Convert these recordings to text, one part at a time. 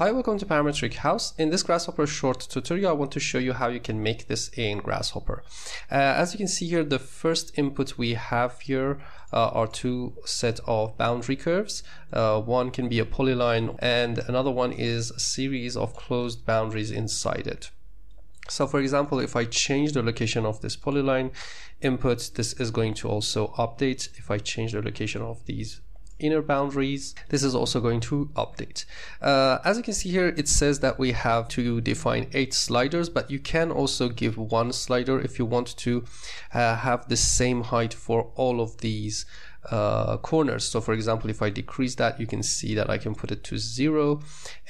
Hi, welcome to Parametric House. In this Grasshopper short tutorial, I want to show you how you can make this in Grasshopper. Uh, as you can see here, the first input we have here uh, are two set of boundary curves. Uh, one can be a polyline and another one is a series of closed boundaries inside it. So for example, if I change the location of this polyline input, this is going to also update. If I change the location of these inner boundaries. This is also going to update. Uh, as you can see here, it says that we have to define eight sliders, but you can also give one slider if you want to uh, have the same height for all of these uh, corners. So for example, if I decrease that, you can see that I can put it to zero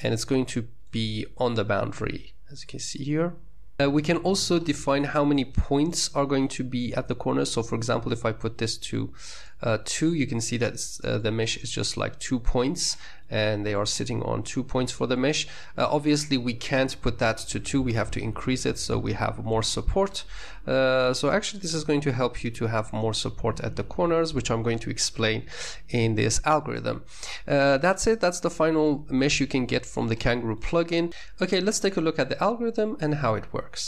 and it's going to be on the boundary, as you can see here. Uh, we can also define how many points are going to be at the corner. So for example, if I put this to uh, 2, you can see that uh, the mesh is just like 2 points and they are sitting on 2 points for the mesh. Uh, obviously, we can't put that to 2. We have to increase it so we have more support. Uh, so actually, this is going to help you to have more support at the corners, which I'm going to explain in this algorithm. Uh, that's it. That's the final mesh you can get from the Kangaroo plugin. Okay, let's take a look at the algorithm and how it works.